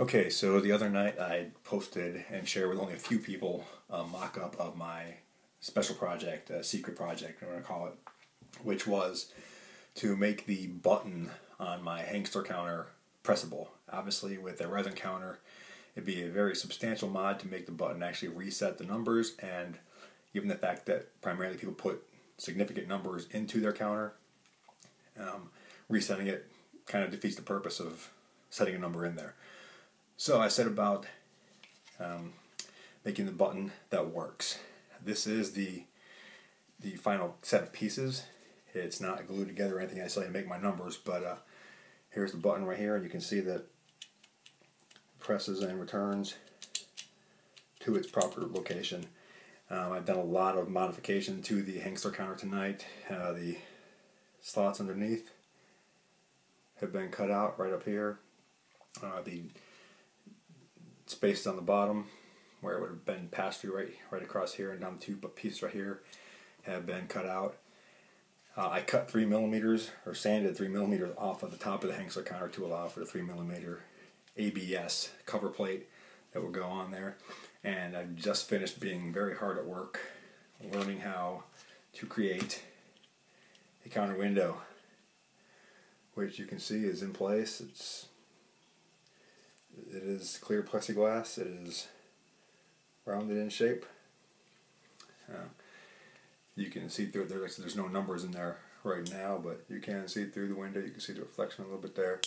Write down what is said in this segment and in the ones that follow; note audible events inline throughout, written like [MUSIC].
Okay, so the other night I posted and shared with only a few people a mock up of my special project, a secret project, I'm going to call it, which was to make the button on my Hengstler counter pressable. Obviously, with a resin counter, it'd be a very substantial mod to make the button actually reset the numbers, and given the fact that primarily people put significant numbers into their counter, um, resetting it kind of defeats the purpose of setting a number in there. So I said about um, making the button that works. This is the the final set of pieces. It's not glued together or anything. I still need to make my numbers, but uh, here's the button right here, and you can see that presses and returns to its proper location. Um, I've done a lot of modification to the Hengstler counter tonight. Uh, the slots underneath have been cut out right up here. Uh, the space on the bottom where it would have been passed through right right across here and down the two pieces right here have been cut out. Uh, I cut three millimeters or sanded three millimeters off of the top of the Hengstler counter to allow for the three millimeter ABS cover plate that will go on there. And I've just finished being very hard at work learning how to create a counter window, which you can see is in place. It's it is clear plexiglass. It is rounded in shape. Uh, you can see through it. There's, there's no numbers in there right now, but you can see through the window. You can see the reflection a little bit there.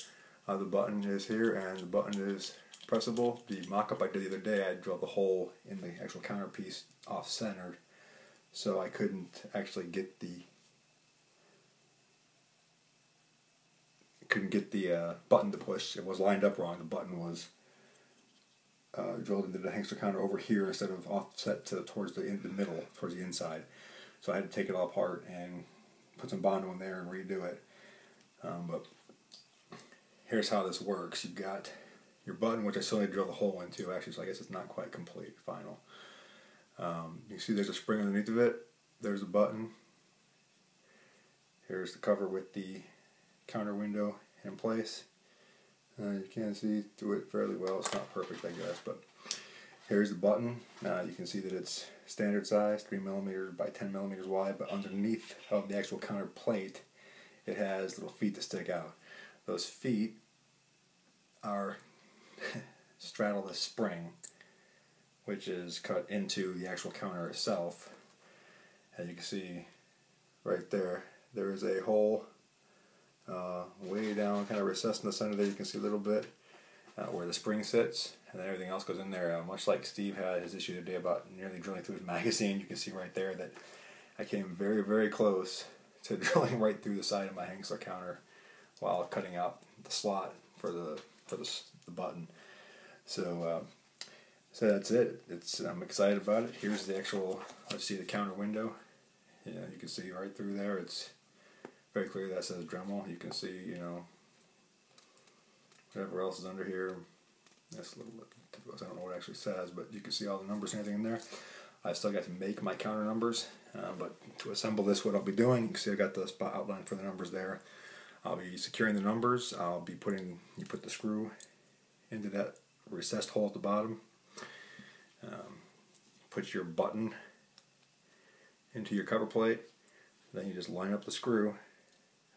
Uh, the button is here, and the button is pressable. The mock-up I did the other day, I drilled the hole in the actual counter piece off-center, so I couldn't actually get the couldn't get the uh, button to push. It was lined up wrong. The button was uh, drilled into the Hengstler counter over here instead of offset to towards the in the middle, towards the inside. So I had to take it all apart and put some Bondo in there and redo it. Um, but here's how this works. You've got your button, which I still need to drill the hole into actually, so I guess it's not quite complete, final. Um, you see there's a spring underneath of it. There's a button. Here's the cover with the counter window in place. Uh, you can see through it fairly well. It's not perfect, I guess, but here's the button. Now you can see that it's standard size, 3 millimeters by 10 millimeters wide, but underneath of the actual counter plate, it has little feet that stick out. Those feet are [LAUGHS] straddle the spring, which is cut into the actual counter itself. As you can see right there, there is a hole uh, way down, kind of recessed in the center there, you can see a little bit uh, where the spring sits, and then everything else goes in there. Uh, much like Steve had his issue today about nearly drilling through his [LAUGHS] magazine, you can see right there that I came very, very close to [LAUGHS] drilling right through the side of my Hengstler counter while cutting out the slot for the for the, the button. So, uh, so that's it. It's I'm excited about it. Here's the actual. Let's see the counter window. Yeah, you can see right through there. It's very clearly that says Dremel. You can see, you know, whatever else is under here. That's a little bit difficult. I don't know what it actually says, but you can see all the numbers and everything in there. I still got to make my counter numbers, uh, but to assemble this, what I'll be doing, you can see I've got the spot outline for the numbers there. I'll be securing the numbers. I'll be putting, you put the screw into that recessed hole at the bottom. Um, put your button into your cover plate. Then you just line up the screw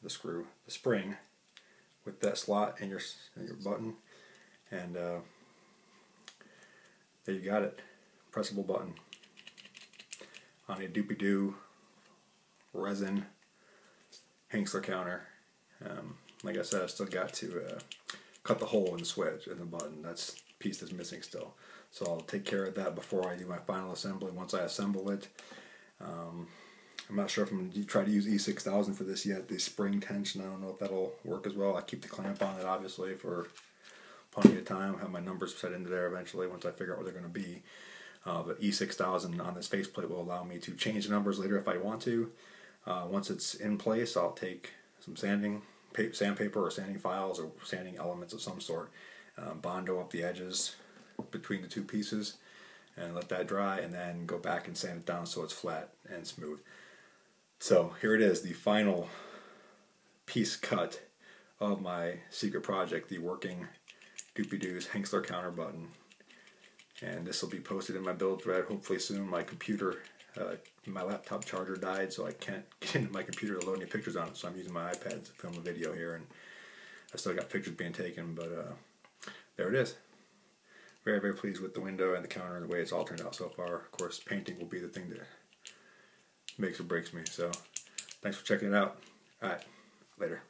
the screw, the spring, with that slot and your and your button, and uh, there you got it, pressable button on a doopy doo resin Hengstler counter. Um, like I said, I still got to uh, cut the hole in the switch in the button. That's piece that's missing still. So I'll take care of that before I do my final assembly. Once I assemble it, um, I'm not sure if I'm going to try to use E6000 for this yet. The spring tension, I don't know if that'll work as well. I keep the clamp on it, obviously, for plenty of time. I'll have my numbers set into there eventually once I figure out what they're going to be. Uh, but E6000 on this faceplate will allow me to change the numbers later if I want to. Uh, once it's in place, I'll take some sanding, sandpaper or sanding files or sanding elements of some sort, um, bondo up the edges between the two pieces, and let that dry, and then go back and sand it down so it's flat and smooth. So here it is, the final piece cut of my secret project, the working Doopy Doo's Hengstler counter button. And this will be posted in my build thread hopefully soon. My computer, uh, my laptop charger died, so I can't [LAUGHS] get into my computer to load any pictures on it. So I'm using my iPad to film a video here, and I still got pictures being taken. But uh, there it is. Very very pleased with the window and the counter and the way it's all turned out so far. Of course, painting will be the thing that makes or breaks me. So thanks for checking it out. All right, later.